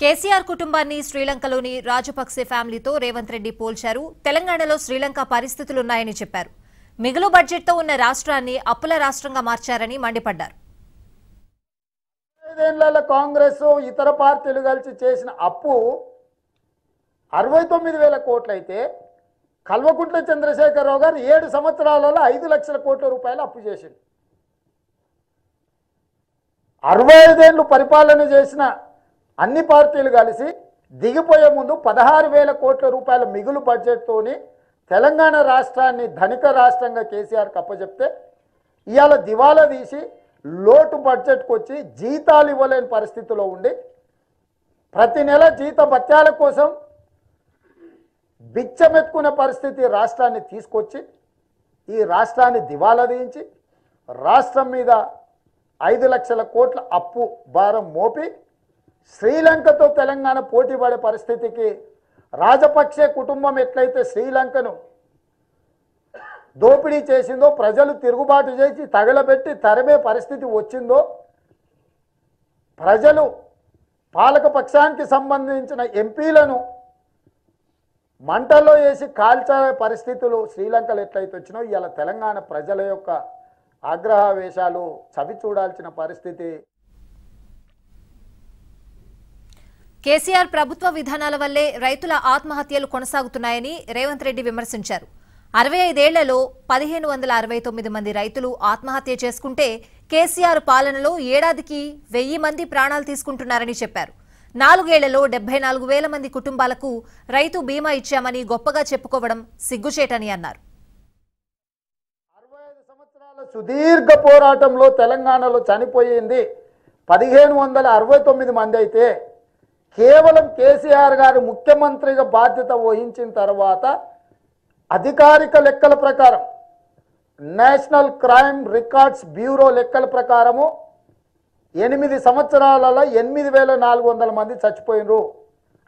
కేసీఆర్ కుటుంబాన్ని శ్రీలంకలోని రాజపక్సే ఫ్యామిలీతో రేవంత్ రెడ్డి పోల్చారు. తెలంగాణలో శ్రీలంక పరిస్థితులున్నాయని చెప్పారు. మిగులు బడ్జెట్తో ఉన్న రాష్ట్రాన్ని అప్పుల రాష్ట్రంగా మార్చారని మండిపడ్డారు. ఐదేళ్ళ కాంగ్రెస్ ఇతర పార్టీలు కలిసి చేసిన అప్పు అరవై తొమ్మిది వేల కోట్లయితే కల్వకుంట్ల చంద్రశేఖరరావు గారు ఏడు సంవత్సరాలలో ఐదు లక్షల కోట్ల రూపాయలు అప్పు చేసింది అరవై ఐదేళ్ళు పరిపాలన చేసిన అన్ని పార్టీలు కలిసి దిగిపోయే ముందు పదహారు వేల కోట్ల రూపాయల మిగులు బడ్జెట్తోని తెలంగాణ రాష్ట్రాన్ని ధనిక రాష్ట్రంగా కేసీఆర్కి అప్పచెప్తే ఇవాళ దివాలా తీసి లోటు బడ్జెట్కి వచ్చి జీతాలు ఇవ్వలేని పరిస్థితిలో ఉండి ప్రతి నెల జీత భత్యాల కోసం బిచ్చమెత్తుకునే పరిస్థితి రాష్ట్రాన్ని తీసుకొచ్చి ఈ రాష్ట్రాన్ని దివాలా తీయించి రాష్ట్రం మీద ఐదు లక్షల కోట్ల అప్పు భారం మోపి శ్రీలంకతో తెలంగాణ పోటీ పడే పరిస్థితికి రాజపక్షే కుటుంబం ఎట్లయితే శ్రీలంకను దోపిడీ చేసిందో ప్రజలు తిరుగుబాటు చేసి తగలబెట్టి తరమే పరిస్థితి వచ్చిందో ప్రజలు పాలక పక్షానికి సంబంధించిన ఎంపీలను మంటల్లో వేసి కాల్చే పరిస్థితులు శ్రీలంకలు ఎట్లయితే వచ్చినో ఇలా తెలంగాణ ప్రజల యొక్క ఆగ్రహావేశాలు చవి చూడాల్సిన పరిస్థితి. కేసీఆర్ ప్రభుత్వ విధానాల వల్లే రైతుల ఆత్మహత్యలు కొనసాగుతున్నాయని రేవంత్ రెడ్డి విమర్శించారు. అరవై ఐదేళ్ళలో పదిహేను వందల అరవై తొమ్మిది మంది రైతులు ఆత్మహత్య చేసుకుంటే కేసీఆర్ పాలనలో ఏడాదికి వెయ్యి మంది ప్రాణాలు తీసుకుంటున్నారని చెప్పారు. నాలుగేళ్ళలో డెబ్బై నాలుగు వేల మంది కుటుంబాలకు రైతు బీమా ఇచ్చామని గొప్పగా చెప్పుకోవడం సిగ్గుచేటని అన్నారు. సుదీర్ఘ పోరాటంలో తెలంగాణలో చనిపోయింది పదిహేను వందల అరవై తొమ్మిది మంది అయితే కేవలం కేసీఆర్ గారు ముఖ్యమంత్రిగా బాధ్యత వహించిన తర్వాత అధికారిక లెక్కల ప్రకారం నేషనల్ క్రైమ్ రికార్డ్స్ బ్యూరో లెక్కల ప్రకారము ఎనిమిది సంవత్సరాలలో ఎనిమిది వేల నాలుగు వందల మంది చచ్చిపోయినరు.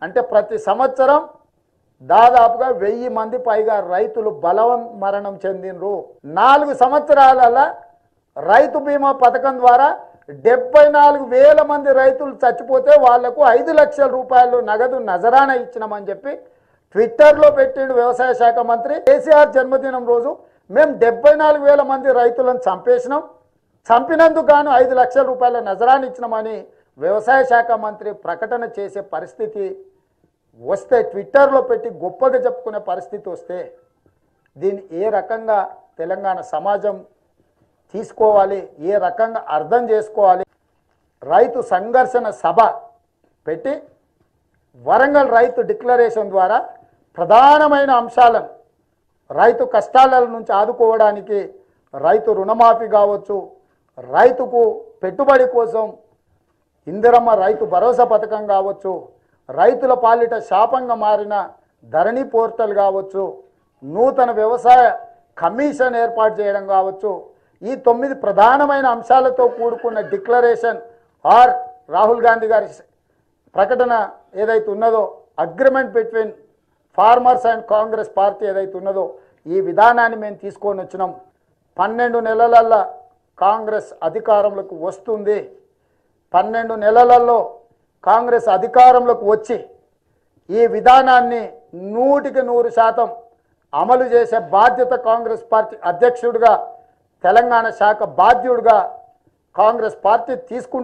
అంటే ప్రతి సంవత్సరం దాదాపుగా వెయ్యి మంది పైగా రైతులు బలవం మరణం చెందినరు. నాలుగు సంవత్సరాలలో రైతు బీమా పథకం ద్వారా డెబ్బై నాలుగు వేల మంది రైతులు చచ్చిపోతే వాళ్ళకు ఐదు లక్షల రూపాయలు నగదు నజరాన ఇచ్చినామని చెప్పి ట్విట్టర్లో పెట్టిండు వ్యవసాయ శాఖ మంత్రి కేసీఆర్ జన్మదినం రోజు. మేము డెబ్బై నాలుగు వేల మంది రైతులను చంపేసినాం. చంపినందుకు గాను ఐదు లక్షల రూపాయల నజరాన్ని ఇచ్చినామని వ్యవసాయ శాఖ మంత్రి ప్రకటన చేసే పరిస్థితి వస్తే ట్విట్టర్లో పెట్టి గొప్పగా చెప్పుకునే పరిస్థితి వస్తే దీన్ని ఏ రకంగా తెలంగాణ సమాజం తీసుకోవాలి ఏ రకంగా అర్థం చేసుకోవాలి. రైతు సంఘర్షణ సభ పెట్టి వరంగల్ రైతు డిక్లరేషన్ ద్వారా ప్రధానమైన అంశాలను రైతు కష్టాల నుంచి ఆదుకోవడానికి రైతు రుణమాఫీ కావచ్చు రైతుకు పెట్టుబడి కోసం ఇందిరమ్మ రైతు భరోసా పథకం కావచ్చు రైతుల పాలిట శాపంగా మారిన ధరణి పోర్టల్ కావచ్చు నూతన వ్యవసాయ కమిషన్ ఏర్పాటు చేయడం కావచ్చు ఈ తొమ్మిది ప్రధానమైన అంశాలతో కూడుకున్న డిక్లరేషన్ ఆర్ రాహుల్ గాంధీ గారి ప్రకటన ఏదైతే ఉన్నదో agreement between farmers and Congress party ఏదైతే ఉన్నదో ఈ విధానాన్ని మేము తీసుకొని వచ్చినాం. పన్నెండు నెలలల్లో కాంగ్రెస్ అధికారంలోకి వస్తుంది. పన్నెండు నెలలలో కాంగ్రెస్ అధికారంలోకి వచ్చి ఈ విధానాన్ని నూటికి నూరు శాతం అమలు చేసే బాధ్యత కాంగ్రెస్ పార్టీ అధ్యక్షుడిగా తెలంగాణ శాఖ బాధ్యుడిగా కాంగ్రెస్ పార్టీ తీసుకుంటుంది.